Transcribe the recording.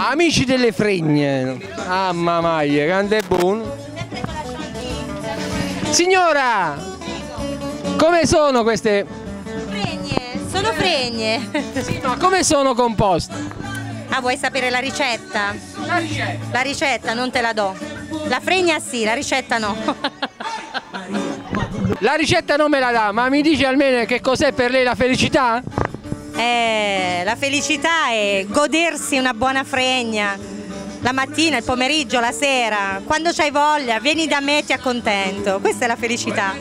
Amici delle fregne. Ah, mamma mia, grande buono. Signora, come sono queste? Fregne, sono fregne. Sì, ma come sono composte? Ah, vuoi sapere la ricetta? La ricetta. La ricetta non te la do. La fregna sì, la ricetta no. La ricetta non me la dà, ma mi dice almeno che cos'è per lei la felicità? Eh, la felicità è godersi una buona fregna. La mattina, il pomeriggio, la sera, quando c'hai voglia, vieni da me e ti accontento. Questa è la felicità.